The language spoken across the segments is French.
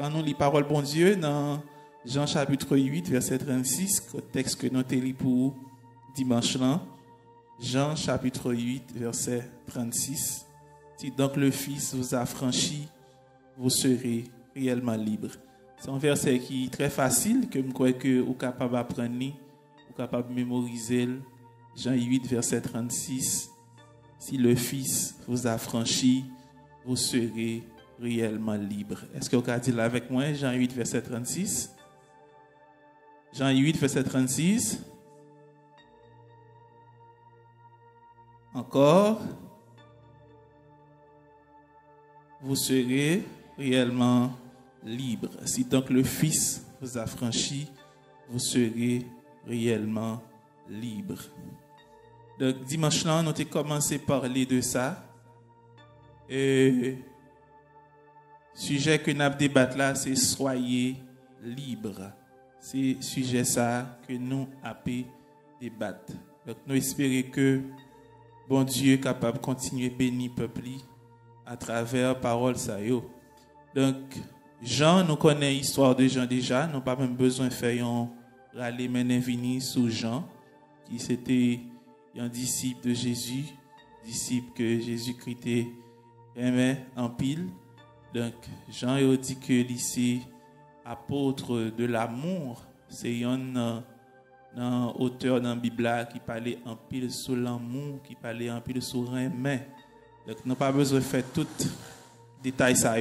On nous lit parole bon Dieu dans Jean chapitre 8, verset 36, le texte que nous avons pour dimanche là. Jean chapitre 8, verset 36. Si donc le Fils vous a franchi, vous serez réellement libre. C'est un verset qui est très facile, que je crois que vous êtes capable d'apprendre, vous capable de mémoriser. Jean 8, verset 36. Si le Fils vous a franchi, vous serez réellement libre. Est-ce que vous pouvez dire avec moi, Jean 8, verset 36? Jean 8, verset 36. Encore. Vous serez réellement libre. Si donc le Fils vous a franchi, vous serez réellement libre. Donc, dimanche là, on a commencé à parler de ça. Et sujet que nous débattre là, c'est soyez libre. C'est sujet ça que nous avons débattre. Donc, nous espérons que bon Dieu est capable de continuer à bénir le peuple à travers parole ça. Donc, Jean, nous connaissons l'histoire de Jean déjà. Nous n'avons pas même besoin de faire un râler maintenant sous Jean, qui c'était un disciple de Jésus, disciple que Jésus-Christ aimait en pile. Donc, Jean a dit que lycée apôtre de l'amour, c'est un auteur dans la Bible qui parlait en pile sur l'amour, qui parlait en pile sur un mais. Donc, nous pas besoin de faire tout détail ça.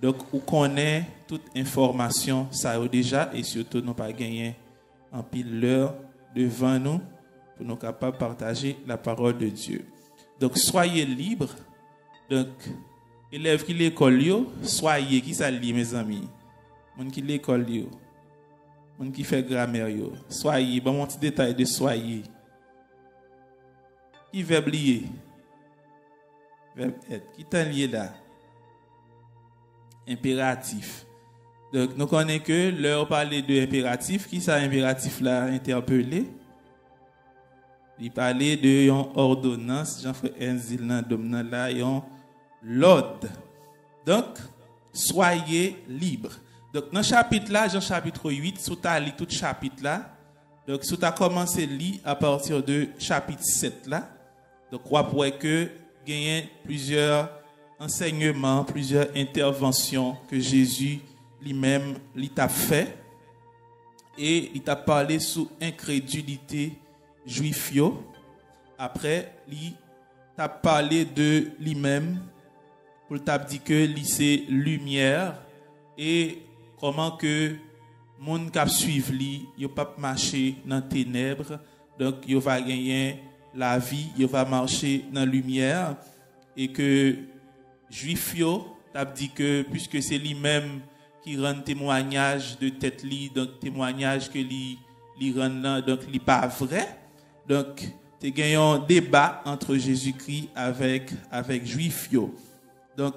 Donc, on connaît toute information ça déjà et surtout, nous pas gagné en pile l'heure devant nous pour nous capables de partager la parole de Dieu. Donc, soyez libres. Donc, élèves qui l'école, soyez, qui ça mes amis? Mon qui l'école, mon qui fait grammaire, soyez, bon, mon petit détail de soyez. Qui veut oublier? Verbe être. Qui t'en lié là? Impératif. Donc, nous connaissons que l'heure parler de impératif. Qui ça impératif là? Interpellé? Il parlait de une ordonnance, Jean-Frère Enzil dans là, l'ordre. Donc, soyez libres. Donc, dans le chapitre là, Jean chapitre 8, si tu as lu tout le chapitre là, donc tu as commencé à lire à partir de chapitre 7 là, donc, crois pour que gagner plusieurs enseignements, plusieurs interventions que Jésus lui-même t'a fait. Et il t'a parlé sous incrédulité juif Après, il t'a parlé de lui-même pour t'a dit que c'est lumière et comment que monde qui suivre lui, il pas marcher dans ténèbres, donc il va gagner la vie, il va marcher dans lumière. Et que juif t'a dit que puisque c'est lui-même qui rend témoignage de tête donc témoignage que lui li rend là donc li pas vrai. Donc, tu as un débat entre Jésus-Christ avec, avec Juif. Donc,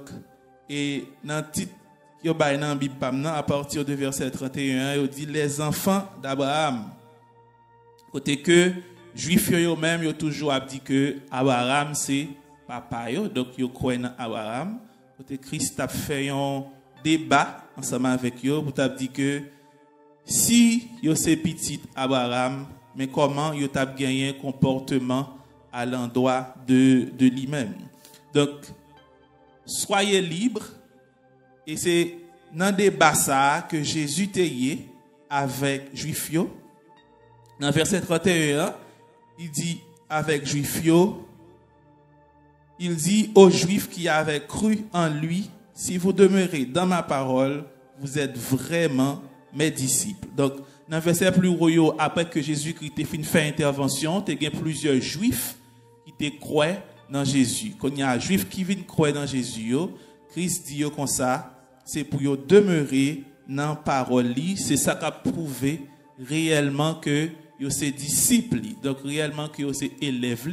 et dans le titre, dans la Bible, à partir de verset 31, il dit les enfants d'Abraham. Côté que Juif eux-mêmes, ils ont toujours dit que Abraham c'est papa. Donc, ils croient dans Abraham. Côté Christ a fait un débat ensemble avec eux pour dire que si yo c'est petit Abraham, mais comment il a gagné un comportement à l'endroit de, de lui-même. Donc, soyez libres, et c'est dans des débat que Jésus était avec Juifio. Dans verset 31, il dit avec Juifio, il dit aux Juifs qui avaient cru en lui, si vous demeurez dans ma parole, vous êtes vraiment mes disciples. Donc, dans le verset plus haut, après que Jésus-Christ ait fait intervention, il y a plusieurs juifs qui te croient dans Jésus. Quand il y a un juif qui vient croire dans Jésus, Christ dit comme ça, c'est pour demeurer dans la parole. C'est ça qui a prouvé réellement que vous êtes disciples. Donc réellement que vous êtes élèves.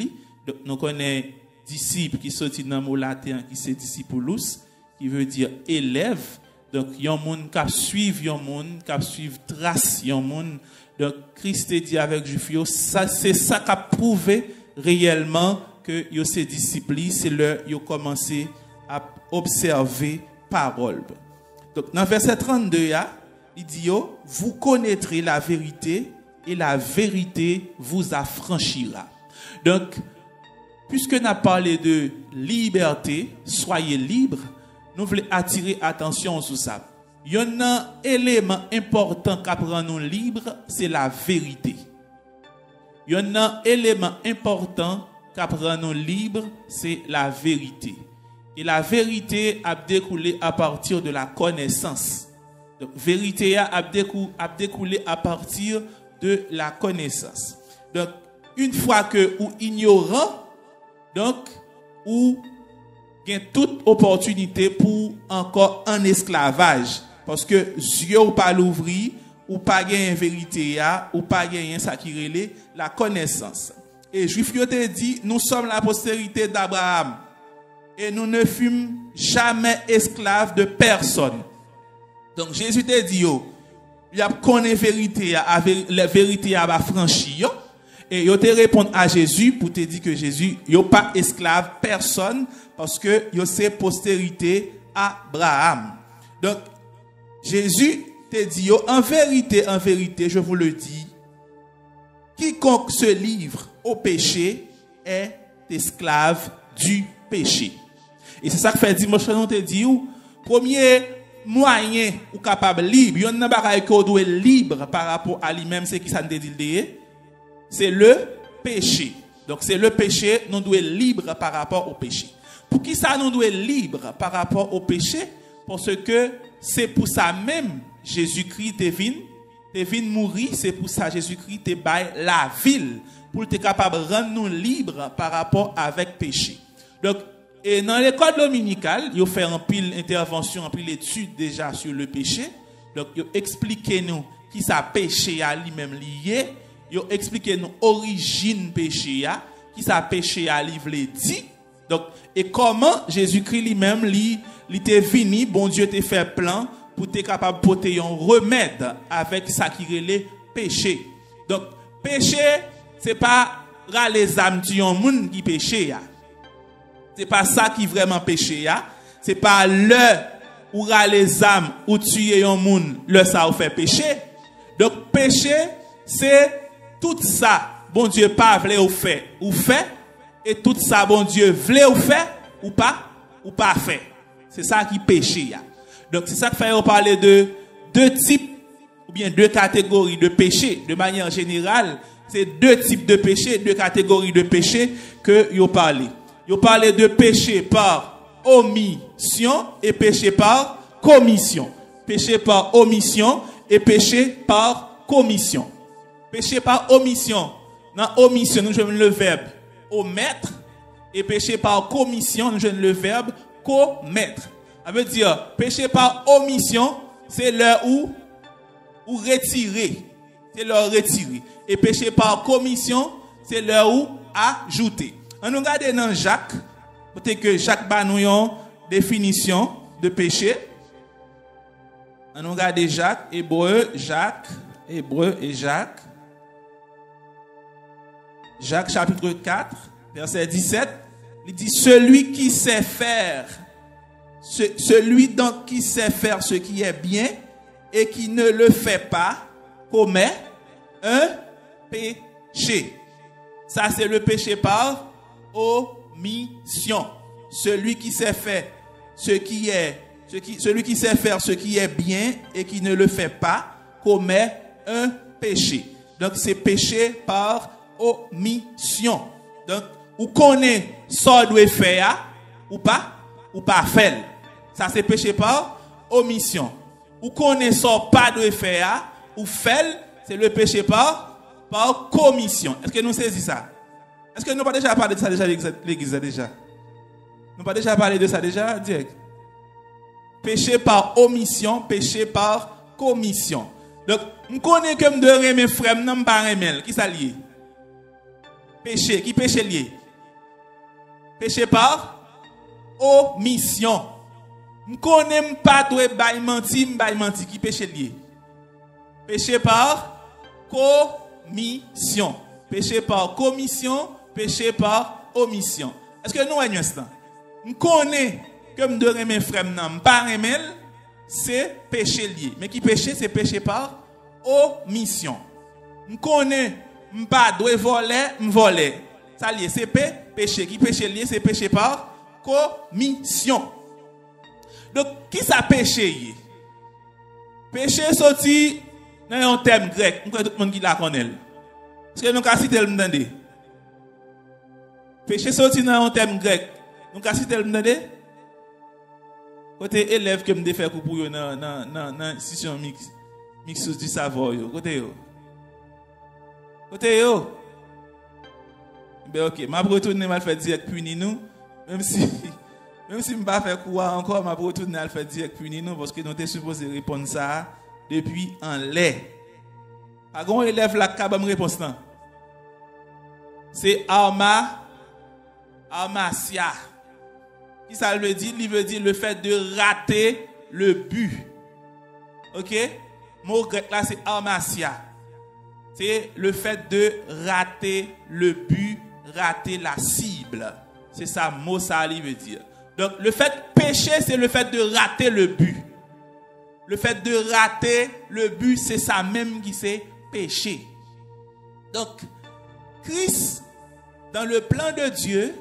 Donc nous connaissons disciples qui sont dans le mot latin qui c'est discipulus, qui veut dire élève. Donc, il y a un monde qui a un monde qui suivre trace, un monde. Donc, Christ dit avec Juifio, ça, c'est ça qui a prouvé réellement que yo ses disciples, c'est là ils ont commencé à observer parole. Donc, dans verset 32, il dit, vous connaîtrez la vérité et la vérité vous affranchira. Donc, puisque avons parlé de liberté, soyez libres, nous voulons attirer attention sur ça. Il y a un élément important qui nous libres, c'est la vérité. Il y a un élément important qui rend nous libres, c'est la vérité. Et la vérité a découlé à partir de la connaissance. Donc, vérité a découlé à partir de la connaissance. Donc, une fois que ou ignorant, donc, ou toute opportunité pour encore un esclavage. Parce que yeux ou pas l'ouvrir, ou pas gagner vérité, ou pas gagner ça la connaissance. Et Juif te dit, nous sommes la postérité d'Abraham. Et nous ne fûmes jamais esclaves de personne. Donc Jésus te dit, il a connaît vérité, la vérité a franchi, et yo te répond à Jésus pour te dire que Jésus, yo pas esclave personne, parce que yo c'est postérité Abraham. Donc, Jésus te dit, en vérité, en vérité, je vous le dis, quiconque se livre au péché est esclave du péché. Et c'est ça que fait dimanche, on te dit, premier moyen ou capable libre, il y a un doit libre par rapport à lui-même, c'est qui ça te dit, c'est le péché. Donc c'est le péché, nous doit libre par rapport au péché. Pour qui ça nous doit libre par rapport au péché? Parce que c'est pour ça même Jésus-Christ est venu, est venu mourir, c'est pour ça Jésus-Christ est la ville pour être capable de rendre nous libres par rapport avec péché. Donc et dans l'école dominicale, il fait un pile intervention, un pile étude déjà sur le péché. Donc, il expliquez nous qui ça péché à lui-même lié. Il expliqué nous origine péché qui ça péché à lui dit. Donc, et comment Jésus-Christ lui-même, lui, il était venu, bon Dieu t'a fait plan pour être capable de porter un remède avec ça qui relève péché. Donc, péché, c'est pas les âmes du monde qui péché. C'est pas ça qui vraiment péché. C'est pas le ou les âmes ou tuer un monde, le ça ou fait péché. Donc, péché, c'est tout ça, bon Dieu pas voulait ou fait, ou fait, et tout ça, bon Dieu, voulait ou fait, ou pas, ou pas fait. C'est ça qui péché. Donc c'est ça que fait parler de deux types, ou bien deux catégories de péché. De manière générale, c'est deux types de péché, deux catégories de péché que vous parlez. Vous parlez de péché par omission et péché par commission. Péché par omission et péché par commission. Péché par omission. Dans omission, nous jouons le verbe omettre. Et péché par commission, nous jouons le verbe commettre. Ça veut dire, péché par omission, c'est l'heure où, ou retirer. C'est l'heure retirer. Et péché par commission, c'est l'heure où ajouter. On nous regarde dans Jacques, peut-être que Jacques une définition de péché. On nous regarde Jacques, Hébreu, Jacques, Hébreu et Jacques. Jacques chapitre 4, verset 17, il dit, celui qui sait faire, celui qui sait faire ce qui est bien et qui ne le fait pas, commet un péché. Ça, c'est le péché par omission. Celui qui sait faire ce qui est, celui qui sait faire ce qui est bien et qui ne le fait pas, commet un péché. Donc, c'est péché par omission. Donc, ou connaît ça doit faire ou pas, ou pas faire. Ça c'est péché par omission. Ou connaît ça pas doit faire ou faire, c'est le péché par, par commission. Est-ce que nous saisissons ça? Est-ce que nous pas déjà parlé de ça déjà l'église déjà? Nous pas déjà parlé de ça déjà direct? Péché par omission, péché par commission. Donc, je connais que je dois mes frères, je ne pas Qui ça lié? Péché. Qui péché lié? Péché par omission. Je connais pas de bail menti, bail. Qui péché lié? Péché par commission. Péché par commission, péché par omission. Est-ce que nous avons ça? Je connais que je dois mes frères, pas c'est péché lié. Mais qui péché, c'est péché par omission. Je connais, je pas dois voler, je voler. Ça lié, c'est péché. Qui péché lié, c'est péché par commission. Donc, qui ça péché Péché sorti dans un terme grec. Je tout le monde qui la connaît. Est-ce que nous avons cité le monde Péché sorti dans un terme grec. Nous avons cité le monde Côté élève que me fait pour dans dans l'institution mix mix du savoir Côté yo. Côté yo. Ben OK, m'a retourner mal fait direct puni nous même si même si me pas faire quoi encore m'a retourner al faire direct puni nous parce que nous sommes supposé répondre ça depuis en lait. Pas grand élève là qui me réponse C'est arma armasia. Qui ça veut dire Il veut dire le fait de rater le but. OK? Mot grec là c'est armasia. C'est le fait de rater le but, rater la cible. C'est ça mot ça veut dire. Donc le fait de pécher c'est le fait de rater le but. Le fait de rater le but, c'est ça même qui c'est péché. Donc, Christ, dans le plan de Dieu,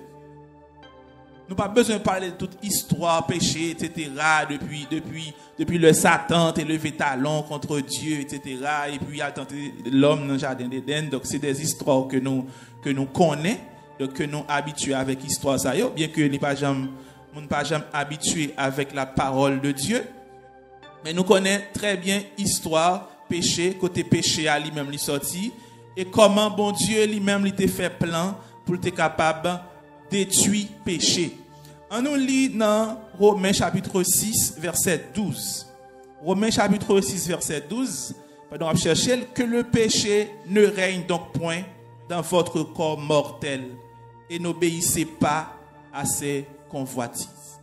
nous pas besoin de parler de toute histoire, péché, etc. Depuis, le Satan est levé talon contre Dieu, etc. Et puis il a tenté l'homme dans le jardin d'Éden. Donc c'est des histoires que nous, connaissons, que nous habitués avec l'histoire ça, bien que nous jamais, pas jamais habitués avec la parole de Dieu. Mais nous connaissons très bien l'histoire, péché, côté péché à lui-même lui sorti, et comment bon Dieu lui-même lui fait plan pour être capable détruire péché. On nous lit dans Romains chapitre 6, verset 12. Romains chapitre 6, verset 12. Pardon, que le péché ne règne donc point dans votre corps mortel et n'obéissez pas à ses convoitises.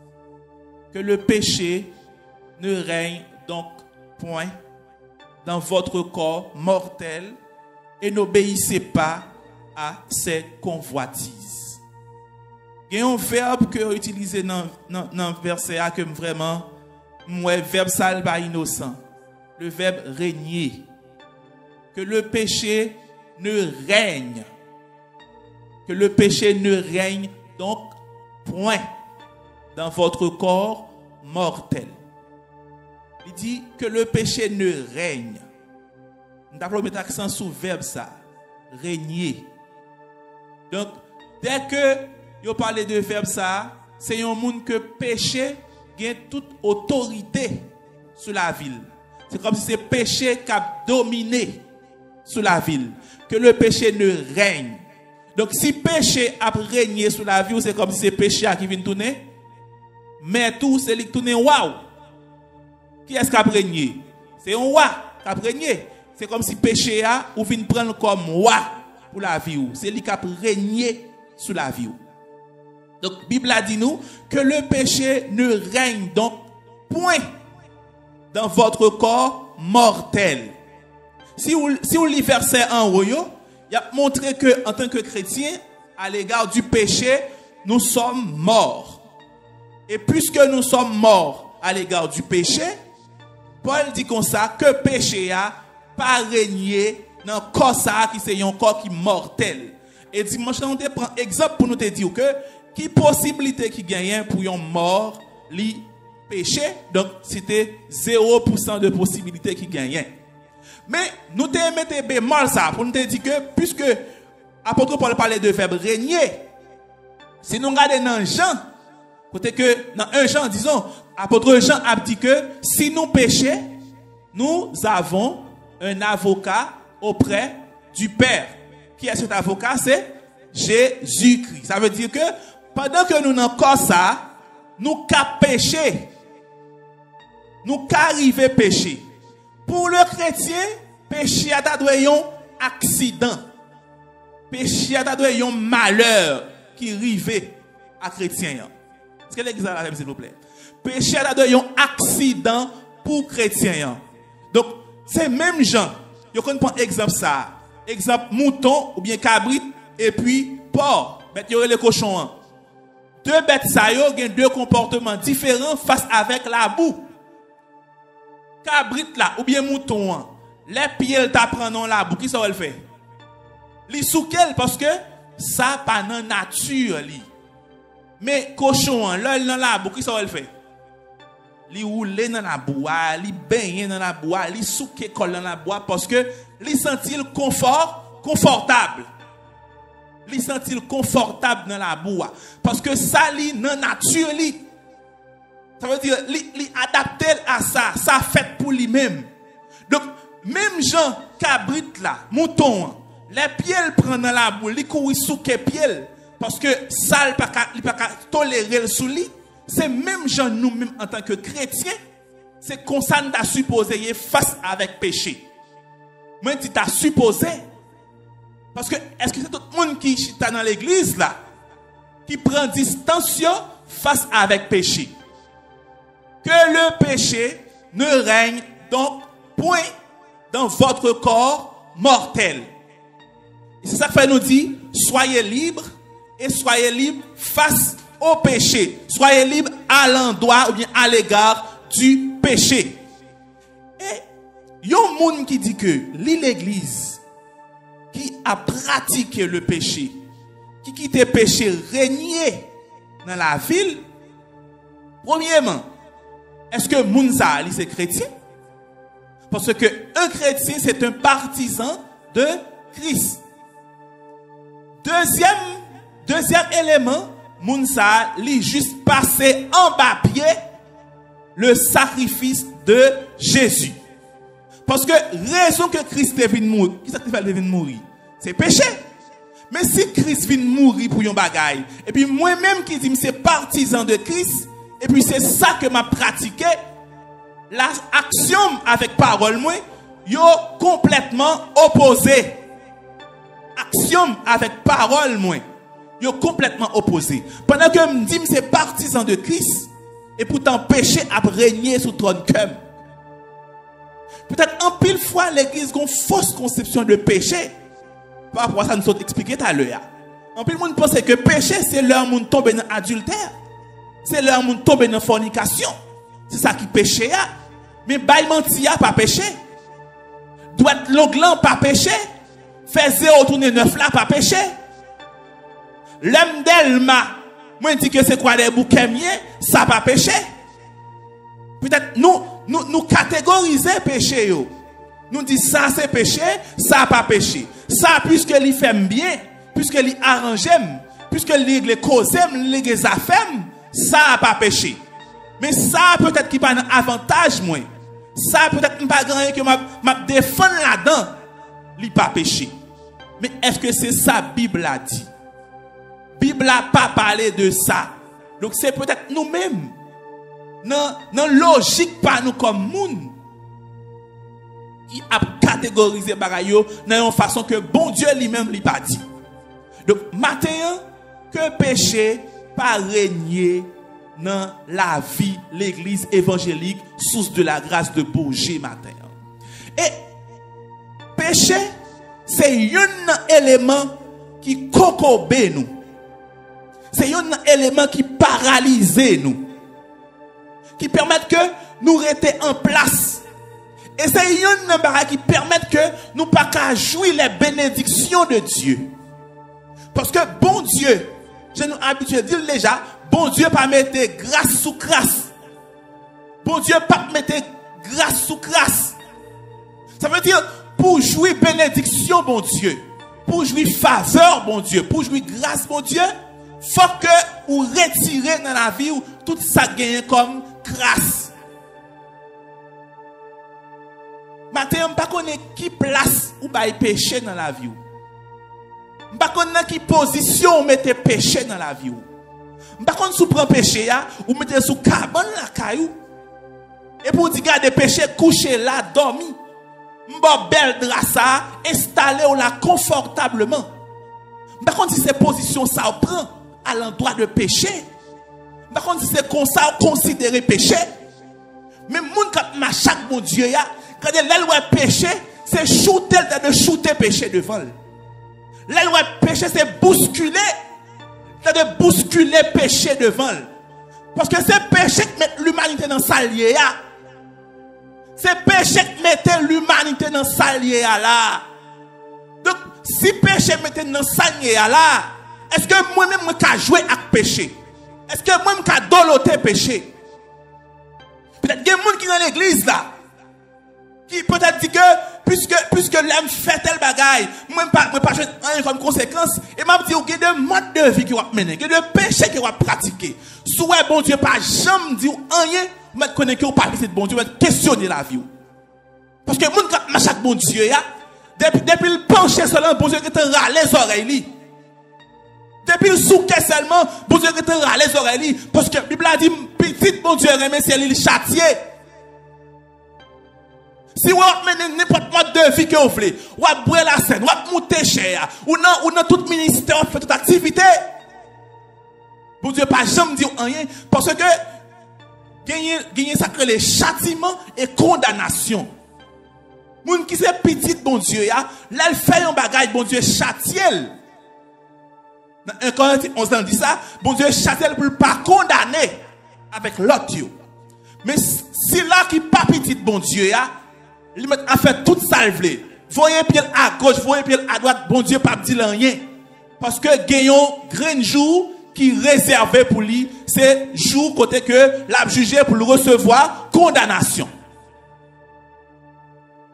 Que le péché ne règne donc point dans votre corps mortel et n'obéissez pas à ses convoitises. Il y a un verbe que utilisé dans le verset A que vraiment, moi, verbe salva innocent. Le verbe régner. Que le péché ne règne. Que le péché ne règne donc point dans votre corps mortel. Il dit que le péché ne règne. Nous avons mettre accent sur le verbe ça. Régner. Donc, dès que vous parlez de verbe ça, c'est un monde que péché gagne toute autorité sur la ville. C'est comme si c'est péché qui a dominé sur la ville. Que le péché ne règne. Donc, si péché a régné sur la ville, c'est comme si c'est péché qui vient tourner. Mais tout, c'est qui tourne waouh. Qui est-ce qui a régné C'est un roi qui a régné. C'est comme si péché a ou vient prendre comme roi pour la vie. C'est lui qui a régné sur la vie. Donc, la Bible a dit nous que le péché ne règne donc point dans votre corps mortel. Si vous, si vous lisez verset en haut, il a montré que en tant que chrétien, à l'égard du péché, nous sommes morts. Et puisque nous sommes morts à l'égard du péché, Paul dit comme ça que péché a pas régné dans le corps qui c'est un corps qui est mortel. Et dimanche, on prend exemple pour nous te dire que qui possibilité qui gagne pour un mort li péché? Donc c'était 0% de possibilité qui gagne. Mais nous te mettons mal ça pour nous te dire que puisque apôtre Paul parlait de verbe régner si nous regardons dans Jean côté que dans un Jean disons apôtre Jean a dit que si nous péchons, nous avons un avocat auprès du Père. Qui est cet avocat? C'est Jésus-Christ. Ça veut dire que pendant que nous n'avons pas ça, nous qu'à pécher. Nous qu'à arriver pécher. Pour le chrétien, péché a un accident. Péché a un malheur qui arrive à chrétien. Est-ce que l'exemple s'il vous plaît? Péché a un accident pour chrétien. Donc, c'est même gens, vous connaissez exemple ça. Exemple mouton ou bien cabrit et puis porc. Mais il y aurait le cochon. Deux bêtes ça ont deux comportements différents face avec la boue. cabrit là, ou bien mouton, hein, les pieds t'apprennent là, pour qui ça le faire? Li? Parce que ça pas dans nature li. Mais cochon, hein, là, dans la pour qui ça va le faire? Li roule dans la bois, li baigner dans la bois, li souke colle dans la bois parce que li sentit confort, confortable. Li sentit confortable dans la bois parce que ça li dans nature li. Ça veut dire li, li adapté à ça, ça fait pour lui-même. Donc même Jean cabrit là, mouton, les pieds prennent dans la boue, li couru sous les pieds parce que ça il pas pas tolérer sous lui c'est même gens nous-mêmes en tant que chrétiens, c'est qu'on s'en a supposé face avec péché. Moi, tu t'as supposé. Parce que, est-ce que c'est tout le monde qui est dans l'église là, qui prend distance face avec péché? Que le péché ne règne donc point dans votre corps mortel. C'est ça que nous dit, soyez libres et soyez libres face au péché. Soyez libres à l'endroit ou bien à l'égard du péché. Et il qui dit que l'église qui a pratiqué le péché, qui quitte le péché régné dans la ville, premièrement, est-ce que Mounza, c'est chrétien? Parce que un chrétien, c'est un partisan de Christ. Deuxième, deuxième élément, Mounsa lit juste passer en bas pied le sacrifice de Jésus. Parce que raison que Christ est venu mourir, qui est venu mourir C'est péché. Mais si Christ vient mourir pour un bagaille, et puis moi-même qui dis c'est partisan de Christ, et puis c'est ça que m'a pratiqué, l'action avec parole moi, yo complètement opposé. Action avec parole moi sont complètement opposés. Pendant que je dis c'est partisan de Christ, et pourtant péché a régné sous trône. Peut-être en pile fois l'église a une fausse conception de péché. Par rapport à ça, nous sommes expliqué tout à l'heure. En pile monde pense que péché, c'est leur monde tombe dans adultère. C'est leur monde tombe dans fornication. C'est ça qui péché. Mais bail menti pas péché. Doit l'onglan pas péché. Faire zéro tourner neuf là pas péché. L'homme d'Elma, moi dis que c'est quoi les bouquets ça pas péché. Peut-être nous, nous, nous catégoriser péché. Yo. Nous disons ça c'est péché, ça pas péché. Ça puisque il fait bien, puisque il arrange, puisque il cause, il les affaires, ça pas péché. Mais ça peut-être qui pas un avantage moi. Ça peut-être pas grand que m'a défendre là-dedans, il pas péché. Mais est-ce que c'est ça Bible a dit? Bible n'a pas parlé de ça. Donc c'est peut-être nous-mêmes. Non, non logique pas nous comme monde. Il a catégorisé bagayo dans une façon que bon Dieu lui-même lui pas dit. Donc matin que péché pas régner dans la vie l'église évangélique source de la grâce de Bourget matin. Et péché c'est un élément qui cocobe nous c'est un élément qui paralyse nous. Qui permet que nous restions en place. Et c'est un élément qui permet que nous pas jouir les bénédictions de Dieu. Parce que bon Dieu, je nous habitué à dire déjà, bon Dieu pas mettre grâce sous grâce. Bon Dieu pas mettre grâce sous grâce. Ça veut dire pour jouir bénédiction, bon Dieu. Pour jouir faveur, bon Dieu. Pour jouir grâce, bon Dieu faut que vous retirez dans la vie tout ça gagne comme grâce. Maintenant, je ne sais pas qui place ou bail péché dans la vie. Je ne sais pas qui position ou mettez péché dans la vie. Je ne sais pas si vous prenez péché ou mettez sous carbone la caillou. Et pour dire garder péché couché là dormi. M'ba belle drassa installé là confortablement. Je ne sais pas si c'est position ça prend à l'endroit de péché. Par contre, c'est comme ça, considérer péché. Mais moun qui marche mon Dieu, quand a péché, c'est shooter, de shooter péché devant. La péché, c'est bousculer, de bousculer péché devant. Parce que c'est péché qui met l'humanité dans sa liée. C'est péché qui mettait l'humanité dans sa là. Donc, si péché mettait dans sa là, est-ce que moi-même, je peux jouer avec péché? Est-ce que moi-même, je peux doloter péché? Peut-être qu'il y a des gens qui sont dans l'église là, qui peut-être dit que, puisque, puisque l'homme fait tel bagaille, moi, je ne pas rien comme conséquence, et m'a dit, il y a des modes de vie qui vont mener, il y a des péchés qui vont pratiquer. Soit bon Dieu, pas jamais dit rien, mais connaît que vous pas de bon Dieu, mais questionner la vie. Parce que moun quand chaque bon Dieu depuis depuis le pencher seulement bon Dieu qui te râle les oreilles Depuis le souquet seulement, bon Dieu te râle les parce que la Bible a dit petit bon Dieu remet il. Si vous menez n'importe vie que vous voulez, vous boire la scène, vous monter cher, ou dans ou tout ministère, fait toute activité. Bon Dieu pas jamais dire rien parce que gagner gagner ça châtiments et condamnation. Moun qui c'est petit bon Dieu là il fait un bagage bon Dieu. Dans 1 Corinthiens 11 dit ça, bon Dieu châtiel pour pas condamner avec l'autre Mais si là qui pas petit bon Dieu ya, il met à faire toute salve. Voyez pied à gauche, voyez pied à droite, bon Dieu pas dit rien. Parce que gagnons grand jour qui réservé pour lui, c'est jour côté que l'a jugé pour le recevoir condamnation.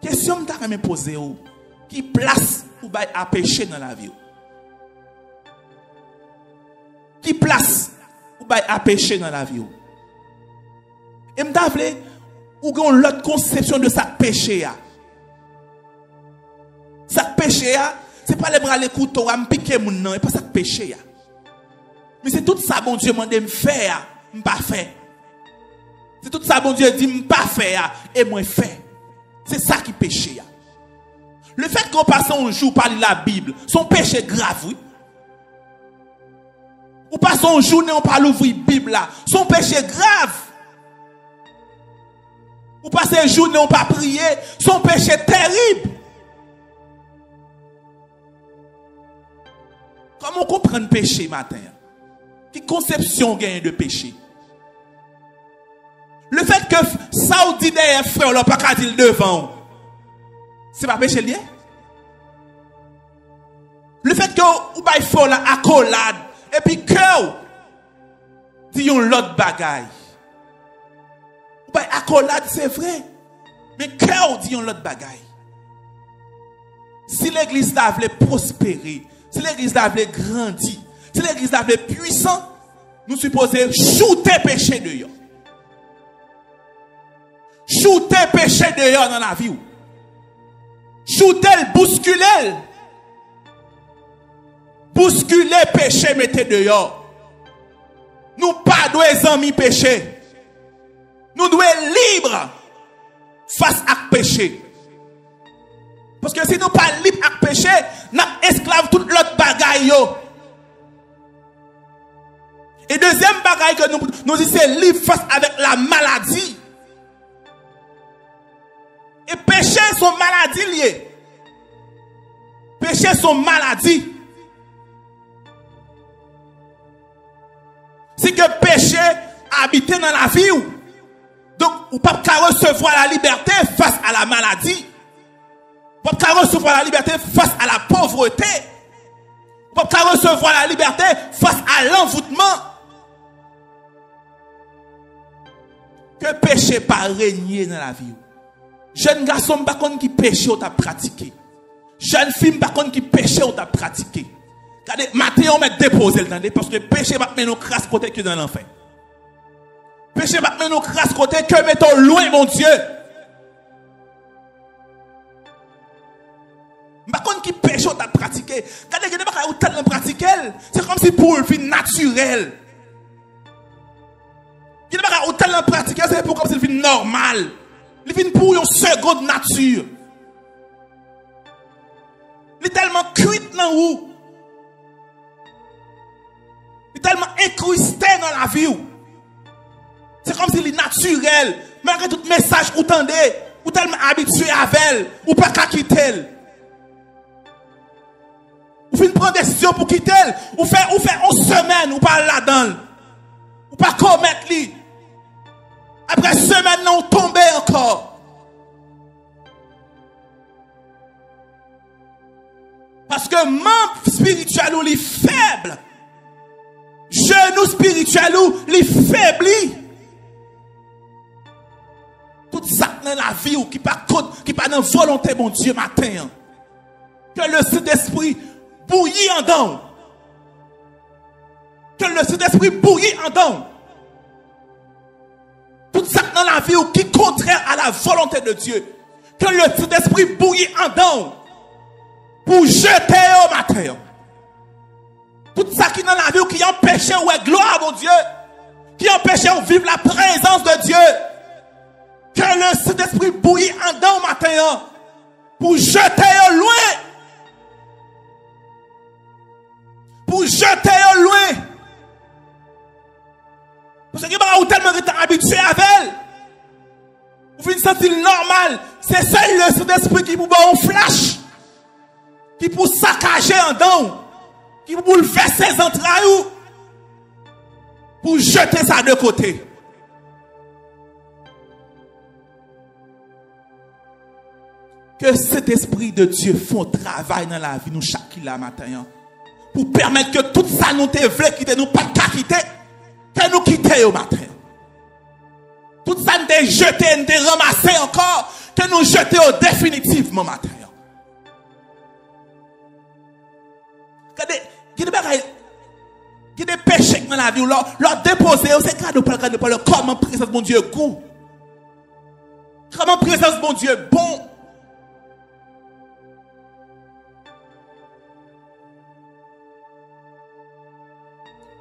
Question que je me poser qui place ou à pécher dans la vie Qui place ou à pécher dans la vie Et voulais ou une l'autre conception de sa péché Sa péché c'est pas les bras les couteaux à me piquer mon nom et pas ça péché mais c'est tout ça, bon Dieu m'a dit faire, me pas faire. C'est tout ça, bon Dieu dit me pas faire et moi faire. C'est ça qui péché. Le fait qu'on passe un jour par la Bible, son péché grave, oui. Ou passe un jour, on parle ouvrir Bible son péché grave. Ou passe un jour, on pas prier, son péché terrible. Comment on comprend le péché matin? Qui conception gagne de péché? Le fait que Saoudi derrière frère, on pas qu'à dire devant. C'est pas péché lié? Le fait que avez fait la accolade et puis que dit l'autre bagaille. Vous avez accolade, c'est vrai. Mais que dit l'autre bagaille. Si l'église voulait prospérer, si l'église voulait grandir, si l'église est puissant, nous supposons shooter péché de yo. Shooter péché de yo dans la vie. Shooter, bousculer. Bousculer péché, mettez de yo. Nous pas deux amis péché. Nous devons être libres face à péché. Parce que si nous pas libres à péché, nous esclaves toute l'autre bagaille. Et deuxième bagaille que nous, nous disons, c'est livre face avec la maladie. Et péché sont maladie liées. Péché sont maladie. Que péché habite dans la vie. Donc, pouvez pas recevoir la liberté face à la maladie. Pouvez pas recevoir la liberté face à la pauvreté. Pouvez pas recevoir la liberté face à l'envoûtement. que péché pas régner dans la vie. Jeune garçon pas contre qui péché ou t'a pratiqué. Jeune fille pas contre qui péché ou t'a pratiqué. Regardez, matin on met déposer le parce que péché va mettre nos crasse côté que dans l'enfer. Péché va mettre nos crasse côté que mettons loin mon Dieu. Par contre, qui péché t'a pratiqué? Regardez, n'y a pas de pratiquer. C'est comme si pour une vie naturelle. Il n'est pas autant pratiquer, c'est pour comme s'il vient normal. Il vient pour une seconde nature. Il est tellement cuit dans vous. Il est tellement incrusté dans la vie. C'est comme s'il est naturel. Malgré tout message ou tendez, ou tellement habitué avec elle, ou pas qu'à quitter elle. Ou fin prendre décision pour quitter elle, ou faire, ou faire une semaine, ou pas là-dedans. Ou pas commettre lui. Après semaine, on tombe encore. Parce que membre spirituel ou faible. Genou spirituel ou les faibli. Tout ça dans la vie ou qui pas qui pas dans volonté mon Dieu matin. Que le Saint-Esprit bouillit en dedans. Que le Saint-Esprit bouillit en dedans. Tout ça dans la vie ou qui est contraire à la volonté de Dieu. Que le Saint-Esprit bouillit en dedans. Pour jeter au matin. Tout ça qui est dans la vie ou qui empêche ouais gloire mon Dieu. Qui empêche de vivre la présence de Dieu. Que le Saint-Esprit bouillit en dedans matin. Pour jeter loin. Pour jeter loin. Parce que vous tellement habitué avec elle. Vous vous sentir normal. C'est seul le Saint-Esprit qui vous un flash. Qui pour saccager en dedans. Qui faire ses entrailles. Pour jeter ça de côté. Que cet esprit de Dieu font travail dans la vie, nous chaque matin. Pour permettre que tout ça nous te qui nous pas quitter que nous quitter au matin. Tout ça nous jeté, nous ramassé encore, que nous jeter au définitivement matin. Il y a des péchés dans la vie, leur, leur déposer, c'est quand nous parlons de parler comment présence mon Dieu goût. Comment présence mon Dieu bon.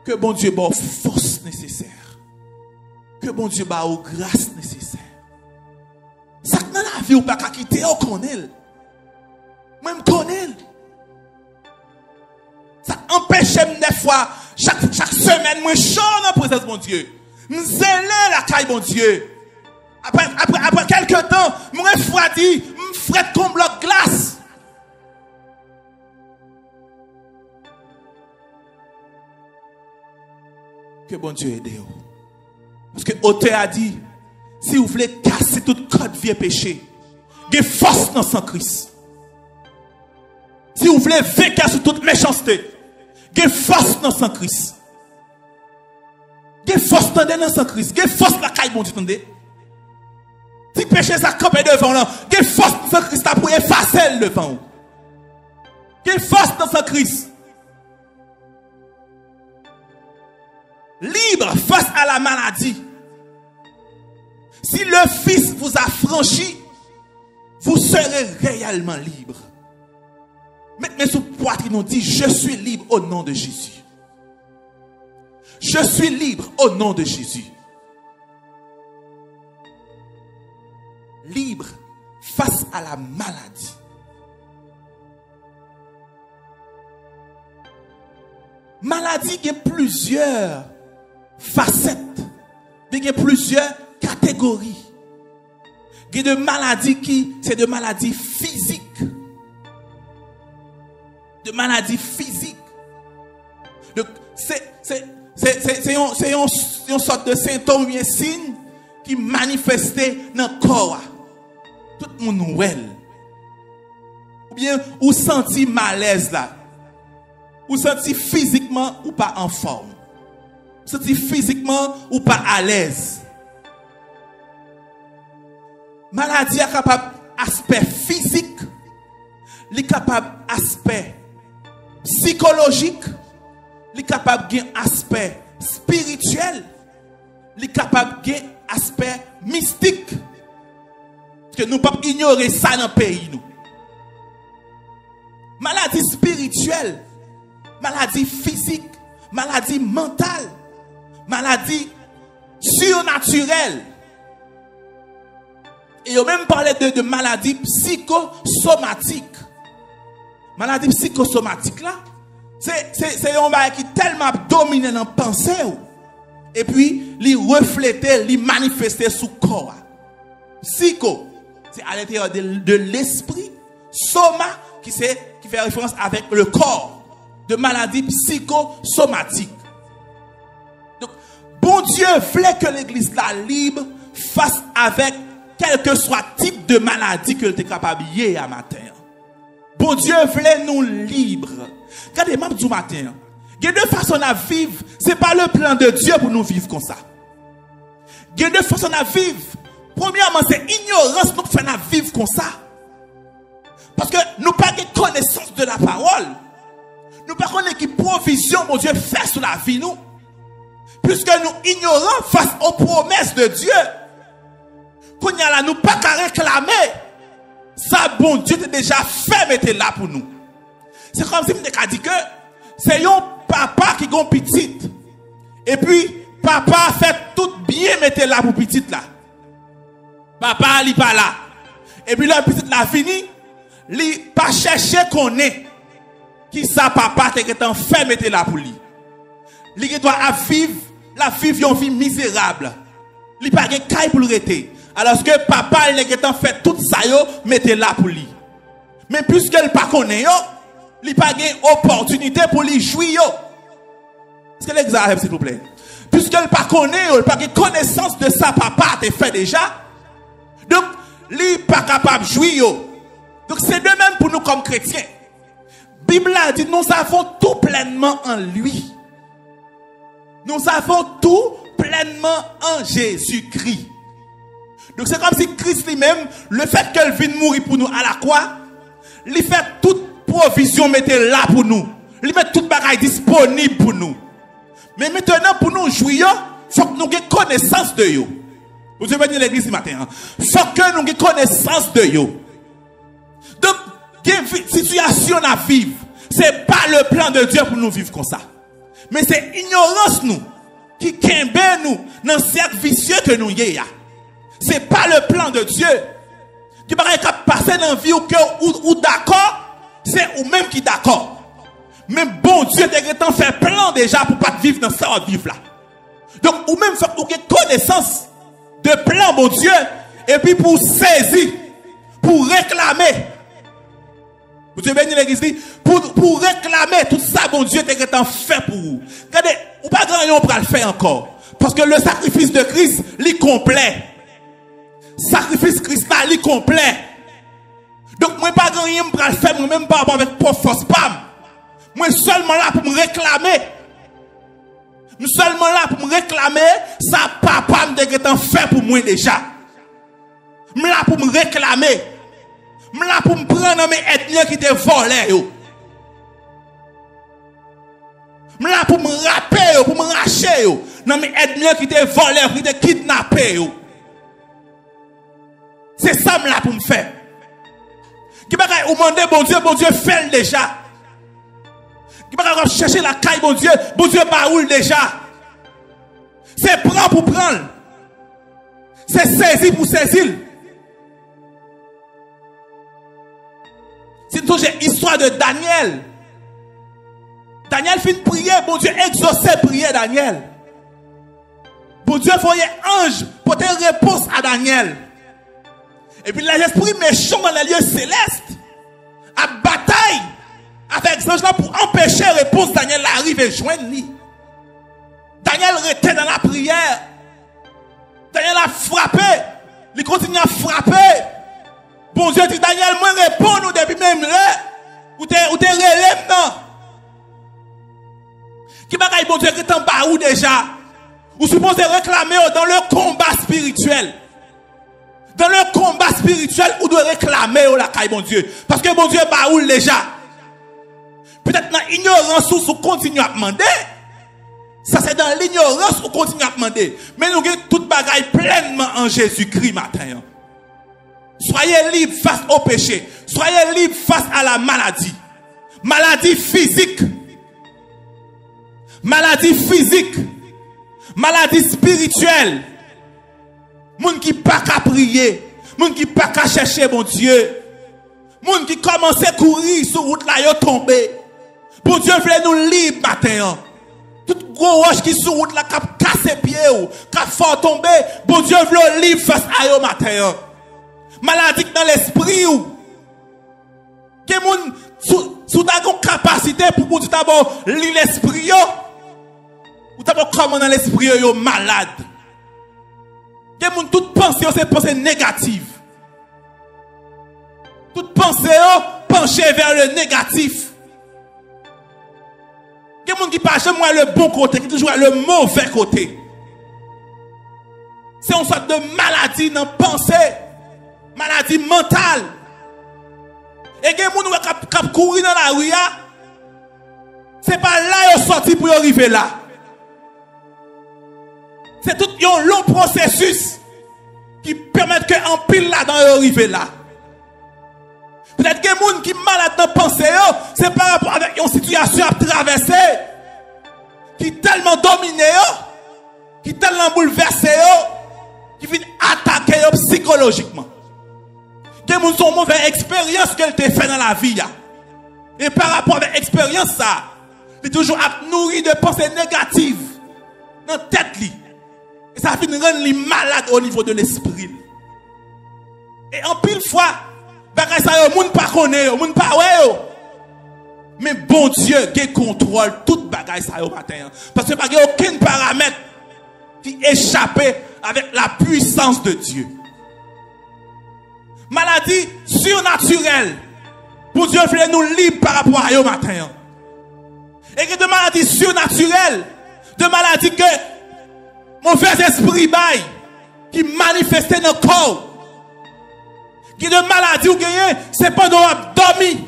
Que bon Dieu bon force nécessaire. Que bon Dieu bat aux grâce nécessaire. Ça dans la vie ou pas qu'à quitter, on connaît. Même fois, chaque, chaque semaine, moi, je dans la présence mon Dieu. Je la caille, mon Dieu. Après, après, après quelques temps, je refroidi, je frette comme bloc glace. Que bon Dieu aide vous. Parce que l'auteur a dit, si vous voulez casser toute code vieux péché, il force dans son Christ. Si vous voulez vaincre sur toute méchanceté, il force dans son Christ. Il force dans son Christ. Il force la caille, bon Dieu, attendez. Si péché ça campe devant là, il force dans son Christ pour effacer le devant. Il force dans son Christ. libre face à la maladie. Si le Fils vous a franchi, vous serez réellement libre. Maintenant, ce poitrine nous dit, je suis libre au nom de Jésus. Je suis libre au nom de Jésus. Libre face à la maladie. Maladie, y a plusieurs facettes. Il y a plusieurs catégories. Il y a des maladies qui, c'est des maladies physiques. De maladies physiques. C'est une, sorte de symptôme, un signe qui manifestait dans le corps. Tout le monde Ou bien, ou senti malaise là. Ou senti physiquement ou pas en forme senti physiquement ou pas à l'aise. Maladie est capable aspect physique, est capable aspect psychologique, est capable d'un aspect spirituel, est capable d'un aspect mystique. Parce que nous ne pouvons pas ignorer ça dans le pays. Nous. Maladie spirituelle, maladie physique, maladie mentale, maladie surnaturelle. Et on même parlé de, de maladie psychosomatique. Maladie psychosomatique là, c'est un bail qui tellement dominé dans la pensée. Et puis, il refléter, il manifester sous corps. Psycho, c'est à l'intérieur de, l'esprit. Soma, qui, qui fait référence avec le corps. De maladie psychosomatique. Bon Dieu voulait que l'église la libre face avec quel que soit type de maladie que tu es capable à matin. Dieu voulait nous libres. Regardez-moi du matin. Il y a deux façons à vivre. Ce n'est pas le plan de Dieu pour nous vivre comme ça. Il y a deux façons à vivre. Premièrement, c'est ignorance nous fait vivre comme ça. Parce que nous pas connaissance de la parole. Nous pas connaissons qui provision mon Dieu fait sur la vie nous. Puisque nous ignorons face aux promesses de Dieu. Qu'on y a là, nous pas qu'à réclamer. Ça, bon Dieu t'a déjà fait, mais là pour nous. C'est comme si je dit que c'est un papa qui est petite. Et puis, papa fait tout bien, mettez là pour petite là. Papa, il pas là. Et puis, la petite là fini, il pas chercher qu'on est. Qui ça, papa, t'es en fait, mettez là pour lui. Il doit vivre, la vivre une vie misérable. Il pas de caille pour le rester. Alors que papa, il est en fait tout ça, mettez là pour lui. Mais puisqu'elle pas connaît, il n'a pas d'opportunité pour lui jouir. Est-ce que l'exemple, s'il vous plaît? Puisqu'elle ne pas connaît, elle pas connaissance de sa papa, t'es fait déjà. Donc, n'est pas capable de jouir. Donc, c'est de même pour nous comme chrétiens. Bible a dit, nous avons tout pleinement en lui. Nous avons tout pleinement en Jésus-Christ. Donc c'est comme si Christ lui-même, le fait qu'elle vienne mourir pour nous à la croix, il fait toute provision, mettez là pour nous. Il met toute bagaille disponible pour nous. Mais maintenant, pour nous jouir, il faut que nous ayons connaissance de vous. Vous devez venir l'église ce matin. Il hein? faut que nous ayons connaissance de vous. Donc, une situation à vivre. Ce n'est pas le plan de Dieu pour nous vivre comme ça. Mais c'est ignorance nous qui kembe nous dans le cercle vicieux que nous y n'est pas le plan de Dieu. Qui paraît passer dans la vie ou, ou, d'accord, c'est ou même qui d'accord. Mais bon Dieu, t'es fait plan déjà pour pas vivre dans ça vivre là. Donc, ou même faire connaissance de plan, mon Dieu, et puis pour saisir, pour réclamer. Vous avez béni l'église pour, pour réclamer tout ça, bon Dieu, t'es fait pour vous. Regardez, ou pas grand chose pour le faire encore. Parce que le sacrifice de Christ, il complet. Sacrifice il complet. Donc, moi, pas chose pour le faire, moi, même pas avec pour force, pam. Moi, seulement là pour me réclamer. Suis seulement là pour me réclamer, ça papa me fait pour moi déjà. Suis là pour me réclamer. Suis là pour me prendre mes ethnies qui te volé. Je suis là pour me rapper, pour me racher. Dans mes ethnies qui te volé, qui te kidnappé. C'est ça là pour me faire. Qui va demander, bon Dieu, bon Dieu, fait déjà. Qui va chercher la caille, bon Dieu, bon Dieu, baoule déjà. C'est prendre pour prendre. C'est saisir pour saisir. C'est toujours l'histoire de Daniel. Daniel finit prier, bon Dieu exaucé prier Daniel. Bon Dieu voyait ange pour te réponse à Daniel. Et puis l'esprit méchant dans les lieux célestes, à bataille avec ces là pour empêcher la réponse Daniel d'arriver et joindre. Daniel était dans la prière. Daniel a frappé. Il continue à frapper. Bon Dieu dit, Daniel, moi réponds depuis même là. Ou t'es, ou t'es? Qui bagaille bon Dieu qui est en bas déjà? Ou supposez réclamer dans le combat spirituel. Dans le combat spirituel, ou doit réclamer la caille bon Dieu? Parce que bon Dieu baoule déjà. Peut-être dans l'ignorance ou continue à demander. Ça, c'est dans l'ignorance qu'on continue à demander. Mais nous avons toute bagaille pleinement en Jésus-Christ matin. Soyez libres face au péché. Soyez libres face à la maladie. Maladie physique. Maladie physique. Maladie spirituelle. Moun qui pas qu'à prier. Moun qui pas qu'à chercher mon Dieu. Moun qui commence à courir sur route là, yo tombé. Bon Dieu voulait nous libres matin. Tout gros roche qui sur route là, qui pieds ou, qui fort tomber, bon Dieu veut le livre face à eux matin. Maladie dans l'esprit moun, sous, sous ta capacité pour lire l'esprit Ou comment dans l'esprit yo malade. Que moun toute pensée c'est pensée négative. Toute pensée penché vers le négatif. Des gens qui pas jamais le bon côté, qui toujours le mauvais côté. C'est une sorte de maladie dans la pensée, maladie mentale. Et des gens qui courent dans la rue, c'est pas là qu'ils sont sortis pour arriver là. C'est tout un long processus qui permet qu'en pile là dans arriver là. Peut-être que gens qui sont malades dans pensée, c'est par rapport avec une situation à traverser, qui tellement dominée, qui tellement bouleversée, qui vient attaquer psychologiquement. Que gens ont mauvaise expérience qu'elle t'a fait dans la vie. Et par rapport à l'expérience, ça, il est toujours nourri de pensées négatives dans la tête. Et ça finit rendre malade au niveau de l'esprit. Et en pile fois, bagay ça yo moun pas connaît moun pas ouais mais bon Dieu qui contrôle tout bagay ça yo matin parce que pas aucun paramètre qui échappe avec la puissance de Dieu. Maladie surnaturelle. Pour Dieu voulait nous libres par rapport à yo matin et que de maladies surnaturelles de maladies que mauvais esprit bail qui manifestait dans le corps qui de maladie ou gagné, c'est pendant qu'on dormi.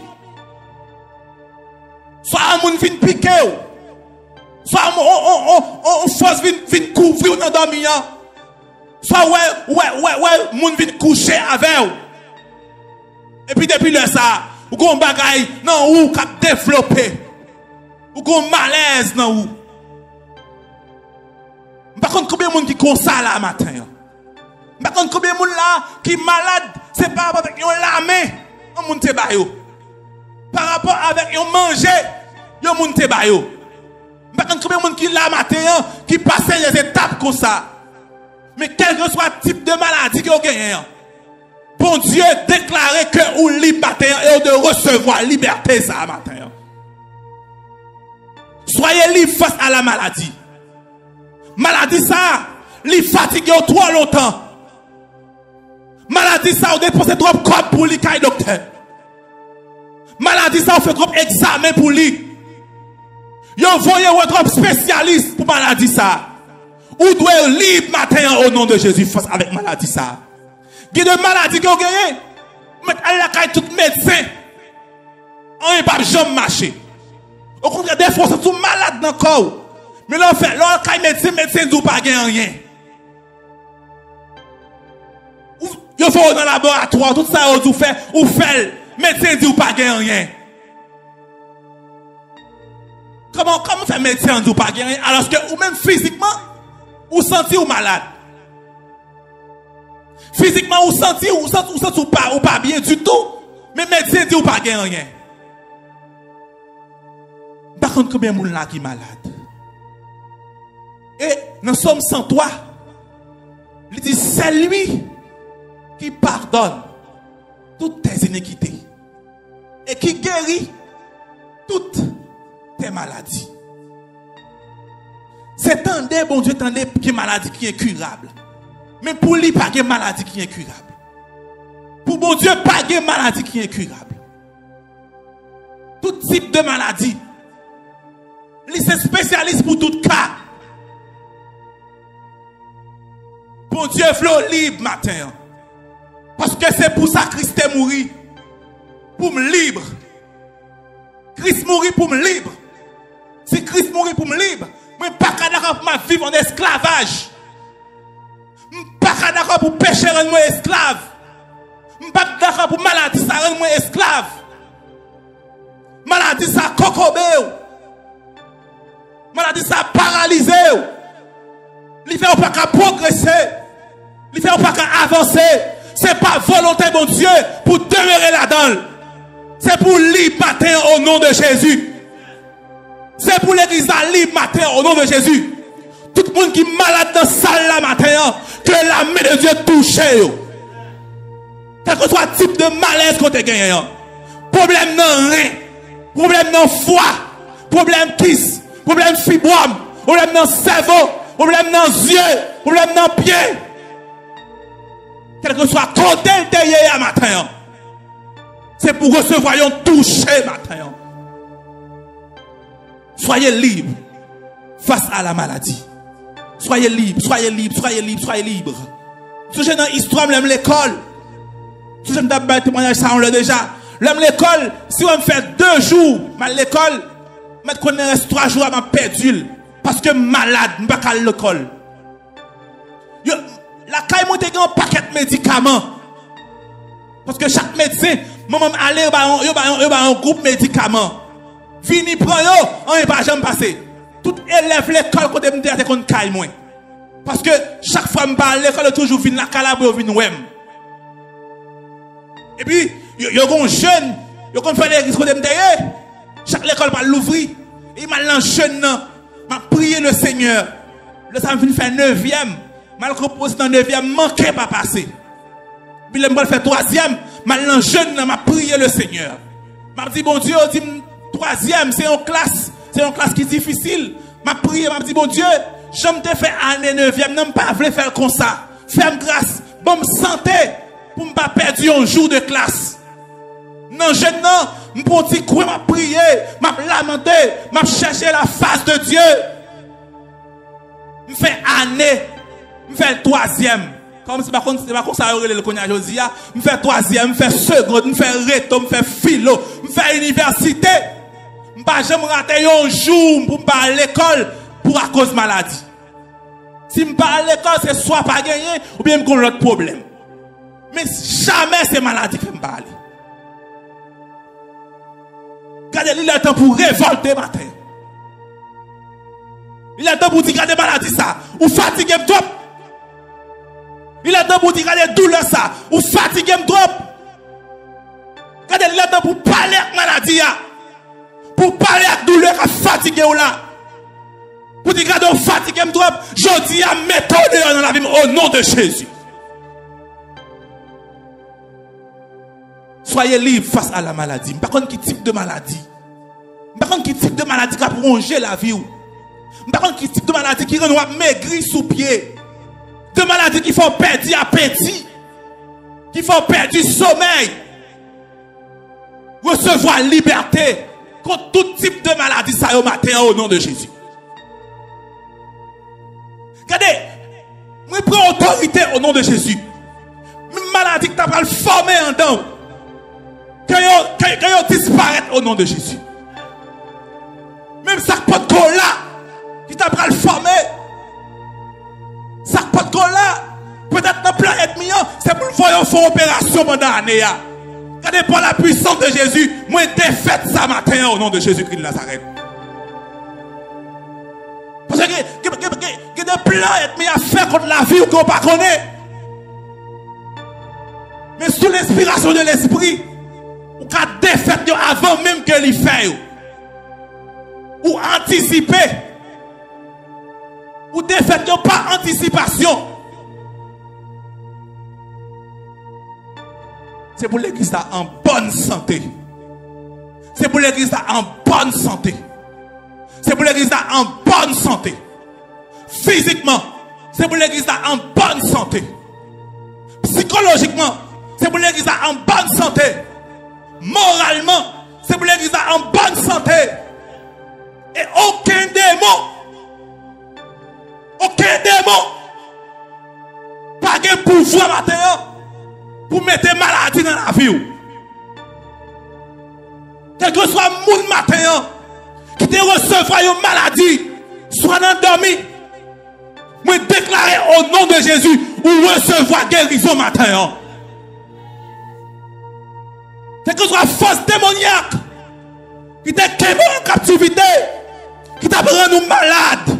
Soit un monde vient piquer, soit on, on, on, on force vient couvrir dans dormi. Soit ouais, ouais, ouais, ouais, monde vient coucher avec Et puis depuis le ça, ou qu'on bagaille, non, ou cap développé. Ou qu'on malaise, non, ou. Par contre, combien de monde qui comme ça là matin? Par contre, combien de monde là qui malade c'est par rapport avec un lamé, un monde te bayo. Par rapport avec un manger, un monde te bayo. Mais quand combien de monde qui l'a matin, qui passe les étapes comme ça? Mais quel que soit le type de maladie que vous gagnez, bon Dieu déclarer que vous libre matin et de recevoir liberté ça matin. Soyez libre face à la maladie. Maladie ça, les fatigué trop longtemps. Maladie ça, on dépense trop de pour lui, docteur. Maladie ça, on fait trop examen pour lui. Yon voyez un trop spécialiste pour maladie ça. Ou doit libre matin au nom de Jésus face avec maladie ça. Il y a des maladies qui ont gagné. Mais elle a tout médecin. On n'est pas jamais marché. Au contraire, des fois, c'est tout malade dans le corps. Mais là, fait, là, quand médecin, médecin ne pas rien. Yo faut dans le laboratoire, tout ça, vous fait, ou fait, médecin dit ou pas rien. Comment, comment fait médecin dit ou pas rien, alors que, ou même physiquement, ou senti ou malade? Physiquement, ou senti, ou senti, ou senti ou pas, ou pas bien du tout, mais médecin dit ou pas rien. Par contre, combien de gens là qui? Et nous sommes sans toi. Il dit, c'est lui qui pardonne toutes tes iniquités et qui guérit toutes tes maladies. C'est un des bon Dieu, tendez qui maladie qui est curable. Mais pour lui, pas de maladie qui est curable. Pour bon Dieu, pas de maladie qui est curable. Tout type de maladie. Il est spécialiste pour tout cas. Bon Dieu, flot libre matin. Parce que c'est pour ça que Christ est mort. Pour me libre. Christ mourit pour me libre. Si Christ mourit pour me libre, je ne suis pas d'accord pour vivre en esclavage. Je ne suis pas d'accord pour pécher rendre moi esclave. Je ne suis pas d'accord pour maladie ça rendre moi esclave. Maladie ça cocobé. Maladie ça paralysé. Fait pas progresser. Il fait pas avancer c'est pas volonté de Dieu pour demeurer là-dedans. C'est pour libre matin au nom de Jésus. C'est pour l'église libre matin au nom de Jésus. Tout le monde qui est malade dans la salle là matin, que la main de Dieu touche. Quel que soit le type de malaise tu as gagné. Problème non rien. Problème non foie. Problème kiss. Problème fibrome. Problème dans cerveau. Problème dans yeux. Problème dans pied quel que soit côté à matin. C'est pour recevoir un toucher matin. Soyez libre face à la maladie. Soyez libre, soyez libre, soyez libre, soyez libre. Si j'ai dans l'histoire, même l'école. Si j'ai un témoignage, ça on l'a déjà. L'homme l'école, si on me fait deux jours, à l'école, je connais trois jours à ma perdu. Parce que malade, je ne pas à l'école. La caille monte un paquet de médicaments. Parce que chaque médecin, maman il un groupe médicaments. Fini prend yo, on n'est pas jamais passé. Tout élève l'école quand me dire qu'on caille moins. Parce que chaque fois que je parle l'école toujours vient la calabre vient ouais. Et puis il y a un jeune, il y a fait des risques de me Chaque école va l'ouvrir. Et m'a jeune m'a prié le Seigneur. Le ça me fait neuvième. Mal proposé dans neuvième, manqué pas passer. Puis le fait troisième, mal jeune m'a prié le Seigneur. M'a dit bon Dieu, troisième, c'est une classe, c'est une classe qui est difficile. M'a prié, m'a dit bon Dieu, je me fait année neuvième, non pas faire comme ça. Fais grâce, bonne santé pour ne pas perdre un jour de classe. Non, je non, pour dire quoi m'a prié, m'a lamenté, m'a cherché la face de Dieu. Je fais année, je fais troisième. Comme si c'est pas le connaît Josia, je fais troisième, je fais seconde, je fais réto, je fais philo, je fais université. Je pas jamais rater un jour pour pas à l'école pour à cause de maladie. Si je pas à l'école, c'est soit pas gagné ou bien je l'autre problème. Mais jamais c'est maladie qui me parle. Il a temps pour révolter matin. Il a temps pour dire, regardez maladie ça. Ou fatigué trop. Il a temps pour dire, regardez douleur ça. Ou fatigué trop. Il a temps pour parler avec maladie. Pour parler avec douleur, fatigué ou. Pour dire, regardez, fatigué trop. Je dis à méthode dans la vie au nom de Jésus. Soyez libre face à la maladie. Par contre, quel type de maladie? Par contre, quel type de maladie qui a prolongé la vie Par contre, quel type de maladie qui rend maigri sous pied? De maladies qui font perdre appétit Qui font perdre sommeil Recevoir liberté contre tout type de maladie ça au matin au nom de Jésus. Regardez, je prends autorité au nom de Jésus. Une maladie qui t'a formé en dedans que ils disparaissent au nom de Jésus. Même ça pas de là, qui t'a le pour voir faire opération pendant l'année. Regardez pour la puissance de Jésus, moi défaite ça matin au nom de Jésus-Christ de Nazareth. Parce que a des plans à faire contre la vie qu'on ne pas. Mais sous l'inspiration de l'esprit, ou qu'à défaite avant même que les fait ou anticiper ou défaite pas anticipation c'est pour l'église en bonne santé. C'est pour l'église en bonne santé. C'est pour l'église en bonne santé. Physiquement c'est pour l'église en bonne santé. Psychologiquement c'est pour l'église en bonne santé. Moralement, c'est pour l'église en bonne santé. Et aucun démon, aucun démon, pas de pouvoir matin pour mettre maladie dans la vie. Quel que soit le matin qui te recevra une maladie, soit endormi. Moi déclarer au nom de Jésus ou recevoir guérison matin c'est que soit force démoniaque qui t'a quémé en captivité, qui t'a rendu nous malades,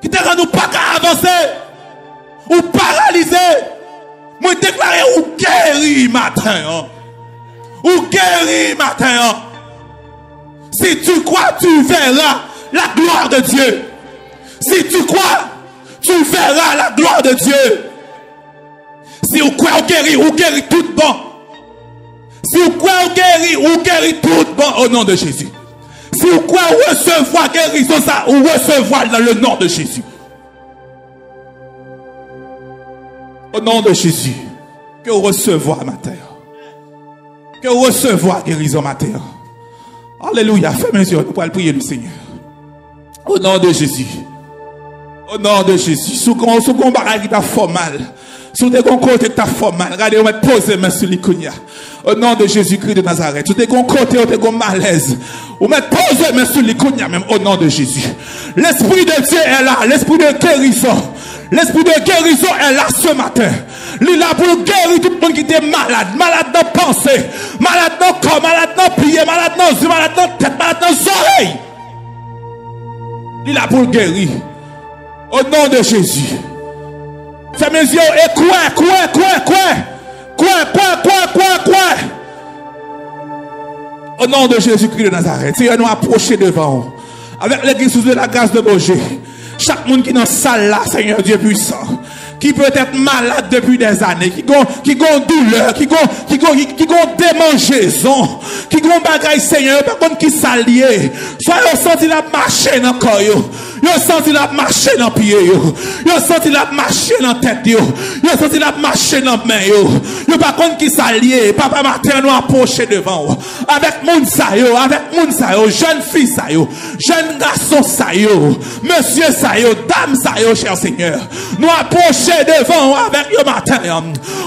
qui t'a rendu pas qu'à avancer, ou paralysé. Moi déclarer ou guéri matin. Hein. Ou guéri matin. Hein. Si tu crois, tu verras la gloire de Dieu. Si tu crois, tu verras la gloire de Dieu. Si vous croyez, ou guéri, ou guéri tout bon. Si vous croyez guérir, vous guérir tout bon au nom de Jésus. Si vous croyez recevoir guérison, ça, ou recevoir dans le nom de Jésus. Au nom de Jésus, que recevoir matin. Que recevoir guérison matin. Alléluia. Fermez les yeux. Nous allons prier le Seigneur. Au nom de Jésus. Au nom de Jésus. Sous qu'on barrage qui t'a fait mal. Sous des côté qui t'a fait mal. Regardez, on va poser main sur l'icônia. Au nom de Jésus-Christ de Nazareth. Sous des côté, on te malaise. On va poser main sur l'icônia même au nom de Jésus. L'Esprit de Dieu est là. L'Esprit de guérison. L'esprit de guérison est là ce matin. Il là pour guérir tout le monde qui était malade. Malade dans pensée, malade dans corps, malade dans pied, malade dans yeux, malade dans tête, malade dans oreilles. Il là pour guérir. Au nom de Jésus. Fais mes yeux et quoi, quoi, quoi, quoi. Quoi, quoi, quoi, quoi, quoi. Au nom de Jésus-Christ de Nazareth. Seigneur, nous approcher devant. Avec l'église de la grâce de Boger. Chaque monde qui est dans la salle là, Seigneur Dieu puissant, qui peut être malade depuis des années, qui a qui douleur, qui a qui qui, qui démangeaison, qui a bagaille Seigneur, par contre qui s'allie. Soyez senti la marcher dans le corps. Yo senti la marcher dans pied yo. Yo senti la marcher dans tête yo. Yo senti la marcher dans main yo. Yo contre qui s'allie, papa matin nous approcher devant avec moun avec moun jeune fille sa jeune garçon sa monsieur sa dame sa cher Seigneur. Nous approcher devant avec yo matin.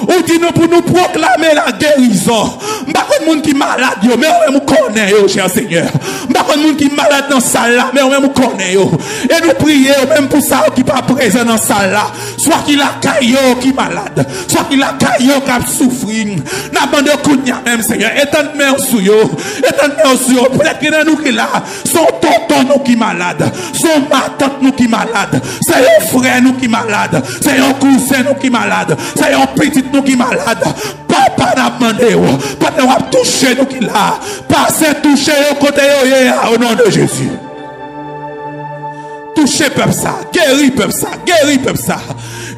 Ou dit nous pour nous proclamer la guérison. M'pa contre moun qui malade yo, mais on même cher Seigneur. M'pa contre moun malade dans salle là, mais on même connaît yo. Et nous prions même pour ça qui pas présent dans la salle là. Soit qu'il a caillou qui malade, soit qu'il a caillou qui a souffrir. N'a pas de kounya même Seigneur. Étends main sur yo. Étends main sur yo. Peut-être que nous qui là, son tonton nous qui malade, son ma tante nous qui malade, c'est un frère nous qui malade, c'est un cousin nous qui malade, c'est un petit nous qui malade. Papa n'a demandé, papa n'a touché nous qui là. Passez toucher au côté au nom de Jésus. Touchez peuple ça. Guéris peuple ça. Guéris peuple ça.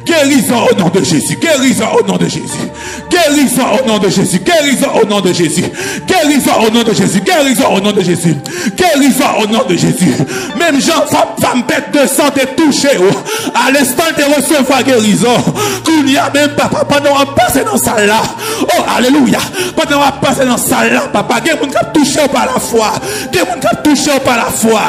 Guérison au nom de Jésus. Guérison au nom de Jésus. Guérison au nom de Jésus. Guérison au nom de Jésus. Guérison au nom de Jésus. Guérison au nom de Jésus. Guérison au nom de Jésus. Même gens, femme, bête de santé touchée. À l'instant de recevoir guérison. Qu'il n'y a même pas, papa, nous on passe dans salle là. Oh, alléluia. Pendant on va passer dans salle là, papa, gens qui touché par la foi. Il y a qui touché par la foi.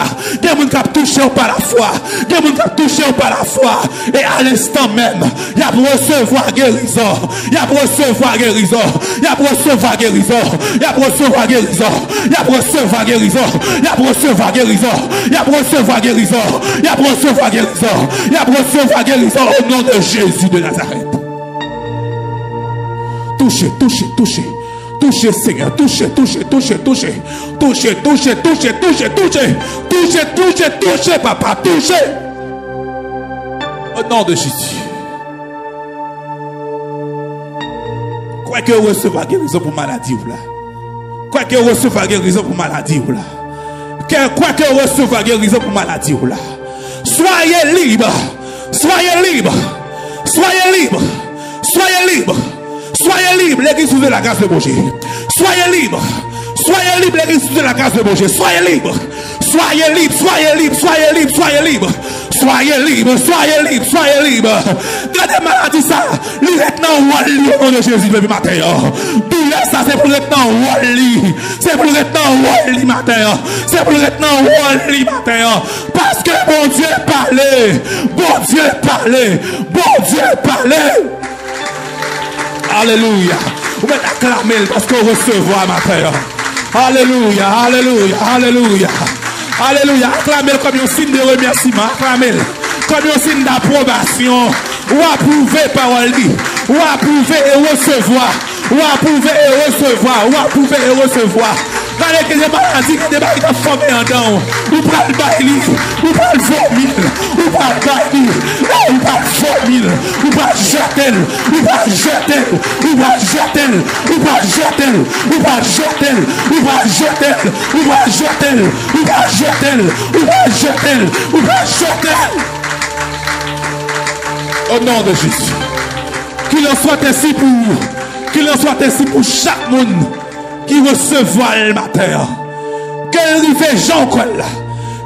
Il y a qui touché par la foi. Gens qui touché par la foi. Et à l'instant même, il y a recevoir guérison. Il y a recevoir guérison. Il y a recevoir guérison. Il y a pour recevoir guérison. Il a recevoir guérison. Il a recevoir guérison. Il a recevoir guérison. Il a recevoir guérison. Il a recevoir guérison au nom de Jésus de Nazareth. Touchez, touchez, touchez. Touchez, Seigneur. Touchez, touchez, touchez, touchez. Touchez, touchez, touchez, touchez, touchez. Touchez, touchez, touchez, papa. Touchez. Au nom de Jésus. Quoi que recevoir guérison pour maladie ou là. Quoi que recevoir guérison pour maladie ou là. Quoi que recevoir guérison pour maladie ou là. Soyez libre. Soyez libre. Soyez libre. Soyez libre. Soyez libre, l'église de la grâce de Dieu. Soyez libre. Soyez libre, l'église de la grâce de Dieu. Soyez libre. Soyez libre, soyez libre, soyez libre, soyez libre. Soyez libre, soyez libre, soyez libre. Gardez maladie ça. Li dans Wally au nom de Jésus depuis matin. Douleur ça c'est pour dans Wally. C'est pour dans Wally matin. C'est pour dans Wally matin. Parce que bon Dieu parlait. Bon Dieu parlait. Bon Dieu parlait. Alléluia. Vous pouvez acclamer parce qu'on recevoir matin. Alléluia, alléluia, alléluia. Alléluia. Acclamez comme un signe de remerciement. Acclamez comme un signe d'approbation. Ou approuver parole Ou approuver et recevoir. Ou approuver et recevoir. Ou approuver et recevoir. Gade ke se malazi ki de bayi ka fome an dan Ou pral bayi li Ou pral vomil Ou pral bayi Ou pral vomil Ou pral jatel Ou pral jatel Ou pral jatel Ou pral jatel Ou pral jatel Ou pral jatel Ou pral jatel Ou pral jatel Ou pral jatel Ou pral jatel Au nom de Jésus. Qu'il en soit ainsi pour, qu'il en soit ainsi pour chaque monde qui recevoir le matin. Que rive Jean quoi là.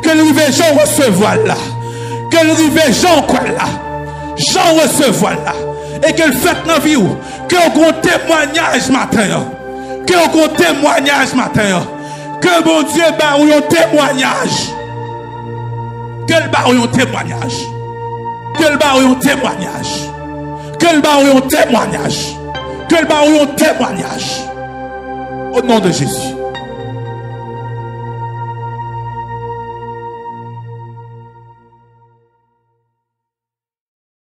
Que rive Jean recevoir là. Que rive Jean quoi là. Jean recevoir là. Et qu'elle fait dans vie. Que un témoignage matin. Que on témoignage matin. Que bon Dieu ba un témoignage. Que le ba un témoignage. Que le ba un témoignage. Que le ba un témoignage. Que le ba un témoignage. Au nom de Jésus.